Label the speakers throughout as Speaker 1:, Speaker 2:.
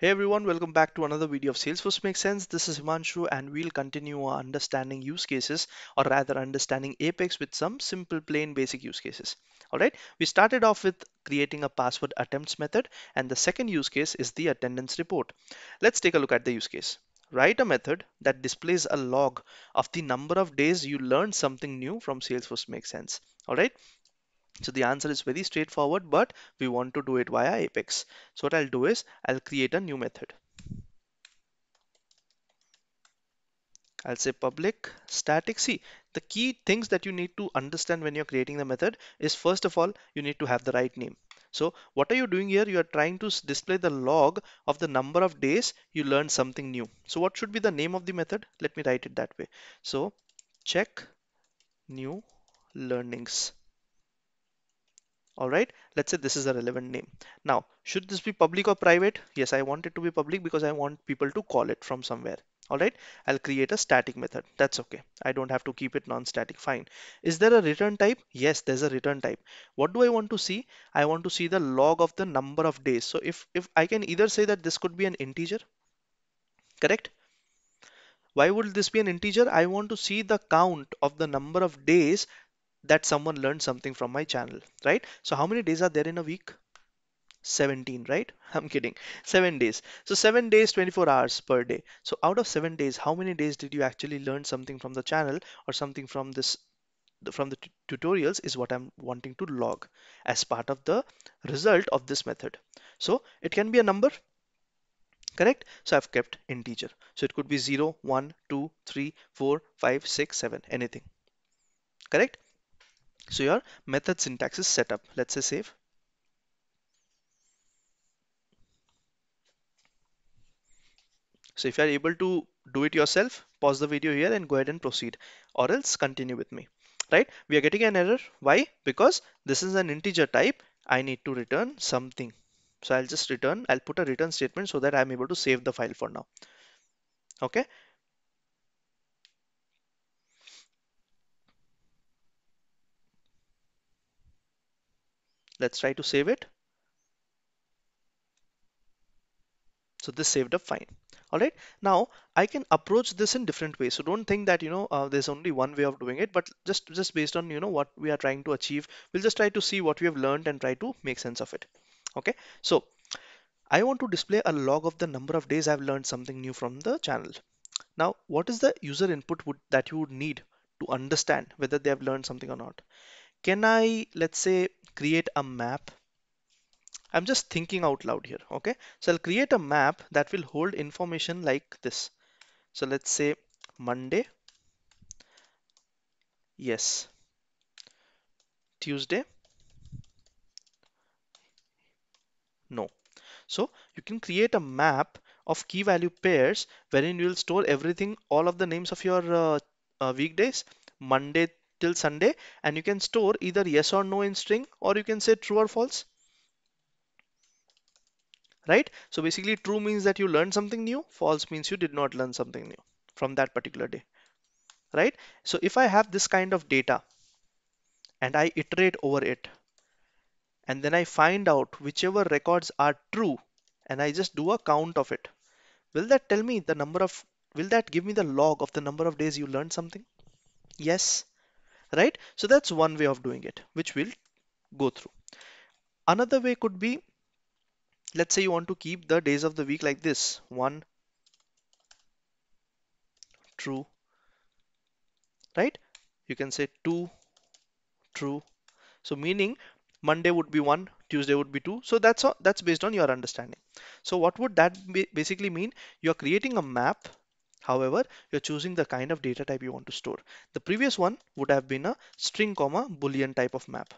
Speaker 1: Hey everyone, welcome back to another video of Salesforce Makes Sense. This is Himanshu and we'll continue our understanding use cases or rather understanding Apex with some simple plain basic use cases. All right, we started off with creating a password attempts method and the second use case is the attendance report. Let's take a look at the use case. Write a method that displays a log of the number of days you learned something new from Salesforce Makes Sense. All right, so the answer is very straightforward, but we want to do it via Apex. So what I'll do is I'll create a new method. I'll say public static. See, the key things that you need to understand when you're creating the method is first of all, you need to have the right name. So what are you doing here? You are trying to display the log of the number of days you learned something new. So what should be the name of the method? Let me write it that way. So check new learnings all right. Let's say this is a relevant name. Now should this be public or private? Yes i want it to be public because i want people to call it from somewhere. All right. I'll create a static method. That's okay. I don't have to keep it non-static. Fine. Is there a return type? Yes there's a return type. What do i want to see? I want to see the log of the number of days. So if if i can either say that this could be an integer correct? Why would this be an integer? I want to see the count of the number of days that someone learned something from my channel, right? So how many days are there in a week? 17, right? I'm kidding. Seven days. So seven days, 24 hours per day. So out of seven days, how many days did you actually learn something from the channel or something from this from the tutorials is what I'm wanting to log as part of the result of this method. So it can be a number, correct? So I've kept integer. So it could be 0, 1, 2, 3, 4, 5, 6, 7, anything, correct? So your method syntax is set up. Let's say save. So if you are able to do it yourself, pause the video here and go ahead and proceed or else continue with me, right? We are getting an error. Why? Because this is an integer type. I need to return something. So I'll just return, I'll put a return statement so that I'm able to save the file for now. Okay. Let's try to save it. So this saved up fine. All right. Now I can approach this in different ways. So don't think that, you know, uh, there's only one way of doing it, but just, just based on, you know, what we are trying to achieve, we'll just try to see what we have learned and try to make sense of it. Okay. So I want to display a log of the number of days I've learned something new from the channel. Now, what is the user input would, that you would need to understand whether they have learned something or not? Can I, let's say, create a map I'm just thinking out loud here. Okay. So I'll create a map that will hold information like this. So let's say Monday. Yes. Tuesday. No. So you can create a map of key value pairs wherein you will store everything, all of the names of your uh, uh, weekdays, Monday till Sunday, and you can store either yes or no in string, or you can say true or false right? So basically true means that you learned something new, false means you did not learn something new from that particular day, right? So if I have this kind of data and I iterate over it and then I find out whichever records are true and I just do a count of it, will that tell me the number of, will that give me the log of the number of days you learned something? Yes, right? So that's one way of doing it, which we'll go through. Another way could be let's say you want to keep the days of the week like this. One true right? You can say two true. So meaning monday would be one tuesday would be two. So that's all, that's based on your understanding. So what would that basically mean? You're creating a map however you're choosing the kind of data type you want to store. The previous one would have been a string comma boolean type of map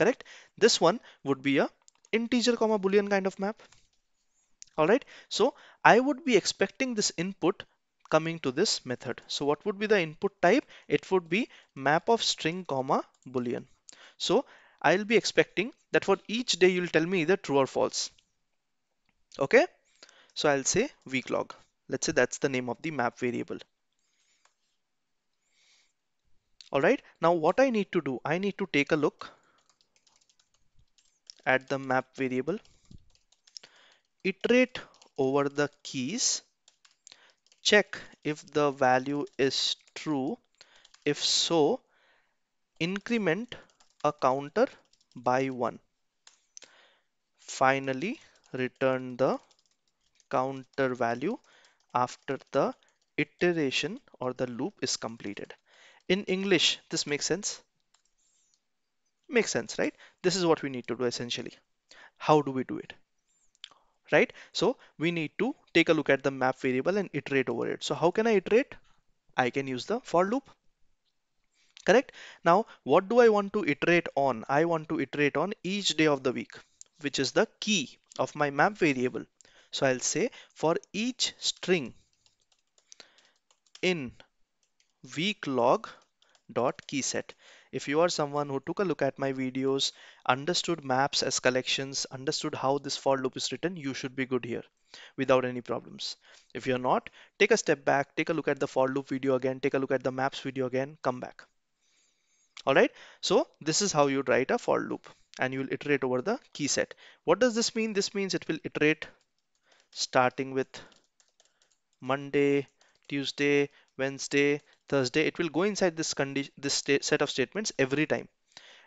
Speaker 1: correct? This one would be a integer comma boolean kind of map. All right so I would be expecting this input coming to this method. So what would be the input type? It would be map of string comma boolean. So I'll be expecting that for each day you'll tell me either true or false. Okay? So I'll say week log let's say that's the name of the map variable all right now what I need to do I need to take a look at the map variable iterate over the keys, check if the value is true. If so, increment a counter by one. Finally, return the counter value after the iteration or the loop is completed. In English, this makes sense? Makes sense, right? This is what we need to do essentially. How do we do it? Right? So we need to take a look at the map variable and iterate over it. So how can I iterate? I can use the for loop. Correct? Now, what do I want to iterate on? I want to iterate on each day of the week, which is the key of my map variable. So I'll say for each string in week log dot key set. If you are someone who took a look at my videos, understood maps as collections, understood how this for loop is written, you should be good here without any problems. If you're not, take a step back, take a look at the for loop video again, take a look at the maps video again, come back. All right, so this is how you write a for loop and you will iterate over the key set. What does this mean? This means it will iterate starting with Monday, Tuesday, Wednesday, Thursday. It will go inside this condition, this set of statements every time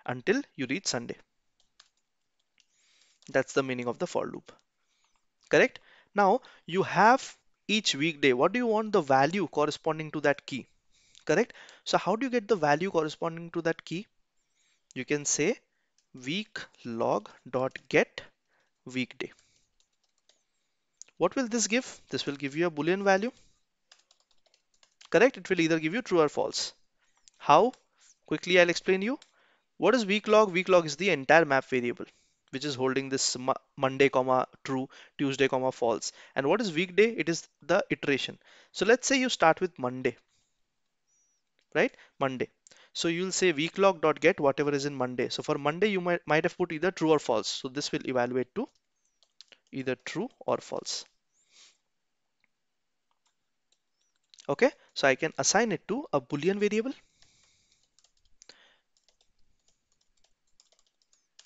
Speaker 1: until you reach Sunday. That's the meaning of the for loop. Correct? Now you have each weekday. What do you want the value corresponding to that key? Correct? So how do you get the value corresponding to that key? You can say week log dot get weekday. What will this give? This will give you a boolean value. Correct? It will either give you true or false. How? Quickly I'll explain you. What is week log? Log is the entire map variable which is holding this Monday comma true, Tuesday comma false. And what is weekday? It is the iteration. So let's say you start with Monday, right? Monday. So you'll say week log dot get whatever is in Monday. So for Monday, you might, might have put either true or false. So this will evaluate to either true or false. Okay, so I can assign it to a boolean variable.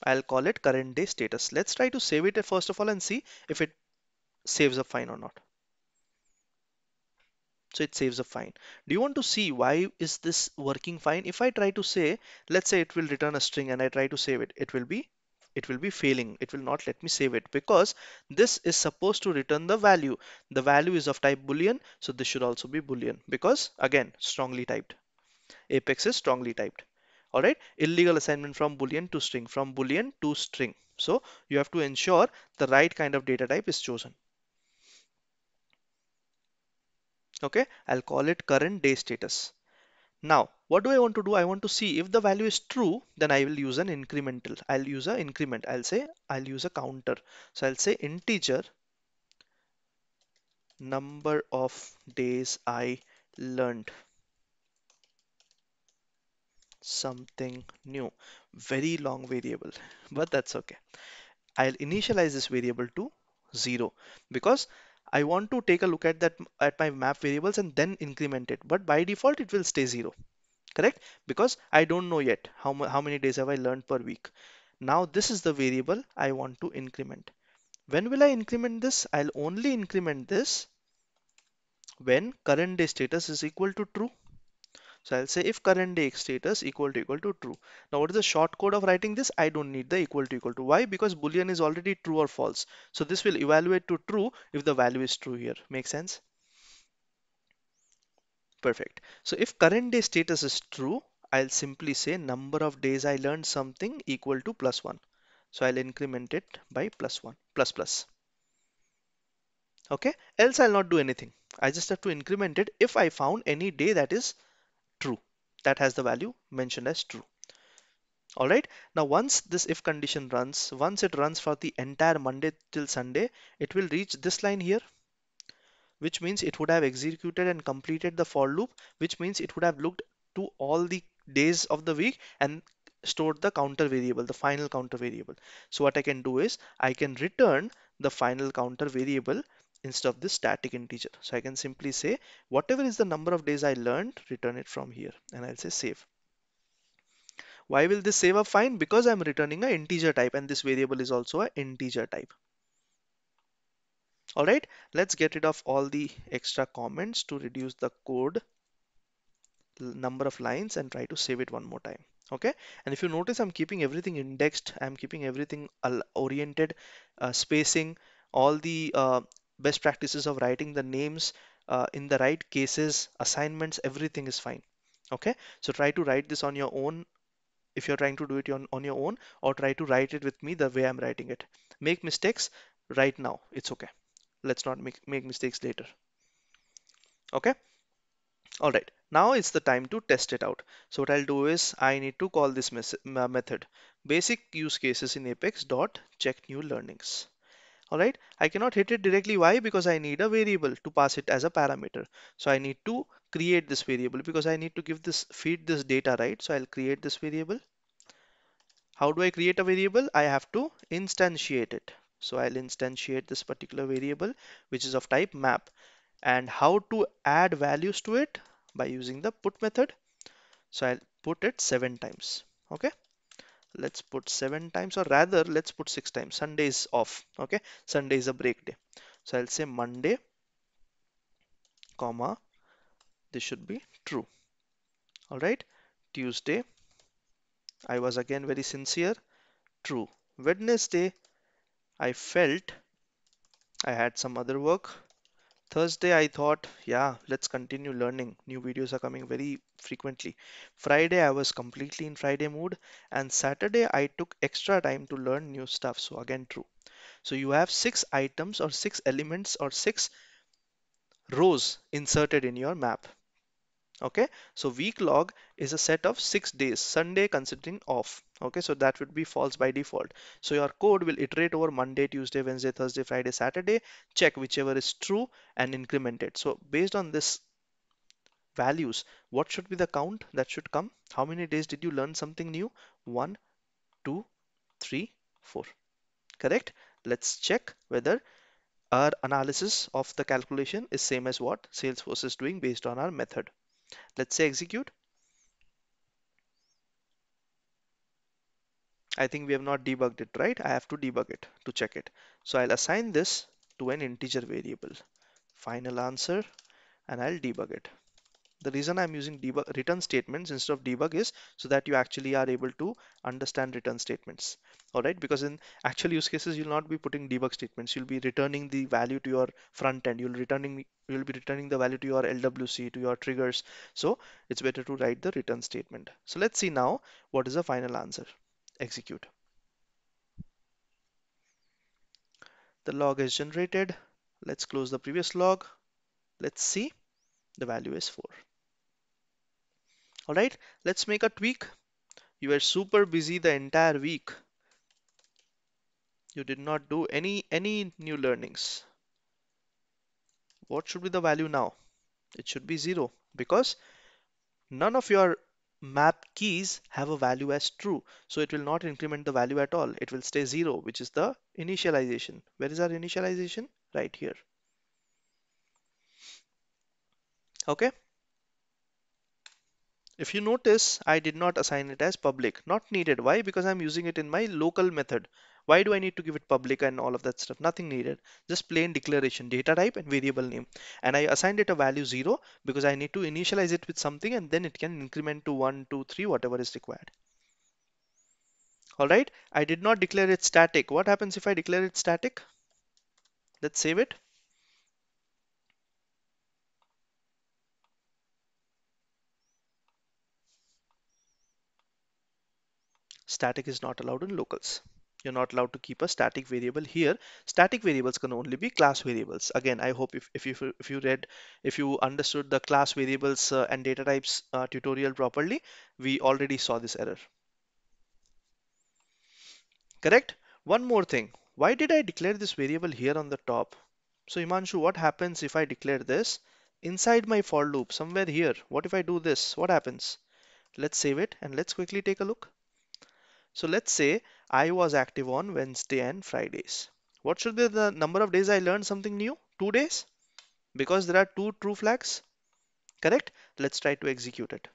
Speaker 1: I'll call it current day status. Let's try to save it first of all and see if it saves up fine or not. So it saves up fine. Do you want to see why is this working fine? If I try to say, let's say it will return a string and I try to save it, it will be it will be failing. It will not let me save it because this is supposed to return the value. The value is of type boolean, so this should also be boolean because again, strongly typed. Apex is strongly typed. All right, illegal assignment from boolean to string, from boolean to string. So you have to ensure the right kind of data type is chosen. Okay, I'll call it current day status. Now, what do I want to do? I want to see if the value is true, then I will use an incremental. I'll use an increment. I'll say I'll use a counter. So I'll say integer number of days I learned something new. Very long variable, but that's okay. I'll initialize this variable to zero because I want to take a look at that at my map variables and then increment it. But by default, it will stay zero correct? Because I don't know yet how, how many days have I learned per week. Now this is the variable I want to increment. When will I increment this? I'll only increment this when current day status is equal to true. So I'll say if current day status equal to equal to true. Now what is the short code of writing this? I don't need the equal to equal to. Why? Because boolean is already true or false. So this will evaluate to true if the value is true here. Make sense? Perfect. So if current day status is true, I'll simply say number of days I learned something equal to plus one. So I'll increment it by plus one, plus plus. Okay, else I'll not do anything. I just have to increment it if I found any day that is true, that has the value mentioned as true. All right, now once this if condition runs, once it runs for the entire Monday till Sunday, it will reach this line here which means it would have executed and completed the for loop, which means it would have looked to all the days of the week and stored the counter variable, the final counter variable. So what I can do is I can return the final counter variable instead of this static integer. So I can simply say whatever is the number of days I learned, return it from here and I'll say save. Why will this save up fine? Because I'm returning an integer type and this variable is also an integer type. All right, let's get rid of all the extra comments to reduce the code number of lines and try to save it one more time. Okay, and if you notice, I'm keeping everything indexed, I'm keeping everything oriented, uh, spacing, all the uh, best practices of writing the names uh, in the right cases, assignments, everything is fine. Okay, so try to write this on your own if you're trying to do it on, on your own, or try to write it with me the way I'm writing it. Make mistakes right now, it's okay. Let's not make, make mistakes later. Okay. All right, now it's the time to test it out. So what I'll do is I need to call this method basic use cases in Apex dot check new learnings. All right, I cannot hit it directly. Why? Because I need a variable to pass it as a parameter. So I need to create this variable because I need to give this feed this data, right? So I'll create this variable. How do I create a variable? I have to instantiate it. So I'll instantiate this particular variable, which is of type map and how to add values to it by using the put method. So I'll put it seven times. Okay. Let's put seven times or rather let's put six times. Sunday is off. Okay. Sunday is a break day. So I'll say Monday, comma, this should be true. All right. Tuesday, I was again very sincere. True. Wednesday, I felt I had some other work. Thursday, I thought, yeah, let's continue learning. New videos are coming very frequently. Friday, I was completely in Friday mood. And Saturday, I took extra time to learn new stuff. So, again, true. So, you have six items or six elements or six rows inserted in your map. Okay, so week log is a set of six days, Sunday considering off. Okay, so that would be false by default. So your code will iterate over Monday, Tuesday, Wednesday, Thursday, Friday, Saturday, check whichever is true and increment it. So based on this values, what should be the count that should come? How many days did you learn something new? One, two, three, four. Correct? Let's check whether our analysis of the calculation is same as what Salesforce is doing based on our method. Let's say execute. I think we have not debugged it, right? I have to debug it to check it. So I'll assign this to an integer variable. Final answer, and I'll debug it. The reason I'm using debug return statements instead of debug is so that you actually are able to understand return statements. All right, because in actual use cases, you'll not be putting debug statements. You'll be returning the value to your front end. You'll returning you'll be returning the value to your LWC, to your triggers. So it's better to write the return statement. So let's see now what is the final answer. Execute. The log is generated. Let's close the previous log. Let's see the value is 4. All right, let's make a tweak. You were super busy the entire week. You did not do any any new learnings. What should be the value now? It should be 0 because none of your map keys have a value as true. So it will not increment the value at all. It will stay 0, which is the initialization. Where is our initialization? Right here. Okay. If you notice, I did not assign it as public. Not needed. Why? Because I'm using it in my local method. Why do I need to give it public and all of that stuff? Nothing needed. Just plain declaration, data type and variable name. And I assigned it a value 0 because I need to initialize it with something and then it can increment to 1, 2, 3, whatever is required. All right. I did not declare it static. What happens if I declare it static? Let's save it. Static is not allowed in locals. You're not allowed to keep a static variable here. Static variables can only be class variables. Again, I hope if, if, you, if you read, if you understood the class variables uh, and data types uh, tutorial properly, we already saw this error. Correct? One more thing. Why did I declare this variable here on the top? So Himanshu, what happens if I declare this inside my for loop somewhere here? What if I do this? What happens? Let's save it and let's quickly take a look. So let's say I was active on Wednesday and Fridays. What should be the number of days I learned something new? Two days? Because there are two true flags. Correct? Let's try to execute it.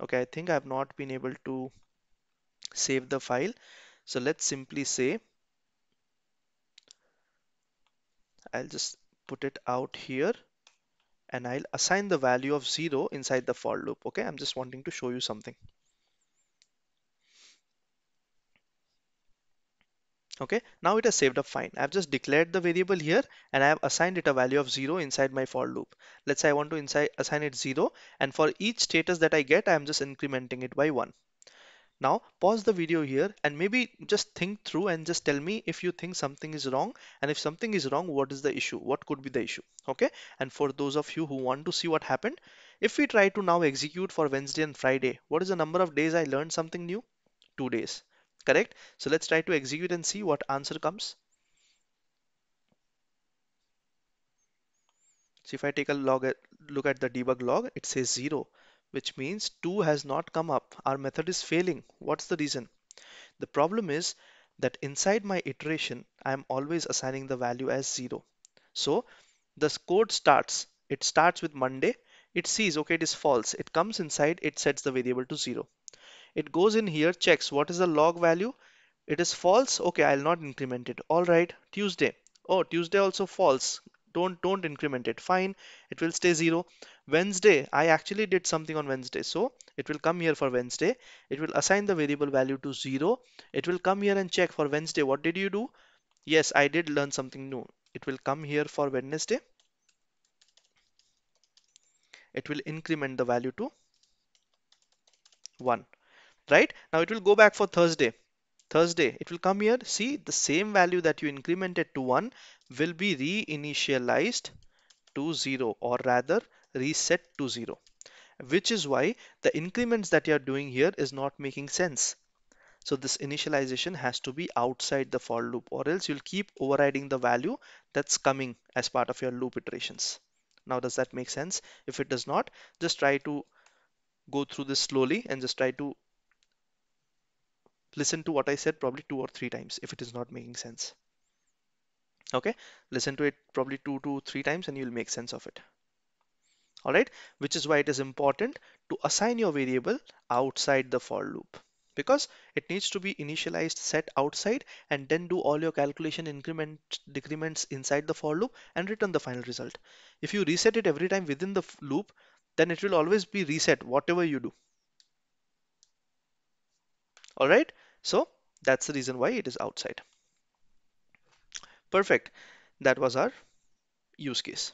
Speaker 1: Okay, I think I have not been able to save the file. So let's simply say I'll just put it out here and I'll assign the value of 0 inside the for loop. Okay, I'm just wanting to show you something. Okay, now it has saved up fine. I've just declared the variable here and I have assigned it a value of 0 inside my for loop. Let's say I want to inside, assign it 0 and for each status that I get, I'm just incrementing it by 1. Now pause the video here and maybe just think through and just tell me if you think something is wrong and if something is wrong what is the issue what could be the issue okay and for those of you who want to see what happened if we try to now execute for Wednesday and Friday what is the number of days I learned something new two days correct so let's try to execute and see what answer comes so if I take a log at, look at the debug log it says zero which means 2 has not come up our method is failing what's the reason the problem is that inside my iteration, I am always assigning the value as zero. So the code starts, it starts with Monday, it sees, okay, it is false. It comes inside, it sets the variable to zero. It goes in here, checks what is the log value. It is false. Okay, I'll not increment it. All right, Tuesday. Oh, Tuesday also false. Don't don't increment it. Fine, it will stay zero. Wednesday, I actually did something on Wednesday. So it will come here for Wednesday. It will assign the variable value to zero. It will come here and check for Wednesday. What did you do? Yes, I did learn something new. It will come here for Wednesday. It will increment the value to 1 right? Now it will go back for Thursday. Thursday it will come here. See the same value that you incremented to 1 will be reinitialized to 0 or rather reset to 0 which is why the increments that you are doing here is not making sense. So this initialization has to be outside the for loop or else you'll keep overriding the value that's coming as part of your loop iterations. Now does that make sense? If it does not just try to go through this slowly and just try to listen to what I said probably two or three times if it is not making sense. Okay, listen to it probably two to three times and you'll make sense of it. All right, which is why it is important to assign your variable outside the for loop because it needs to be initialized set outside and then do all your calculation increment decrements inside the for loop and return the final result. If you reset it every time within the loop, then it will always be reset whatever you do. All right, so that's the reason why it is outside. Perfect. That was our use case.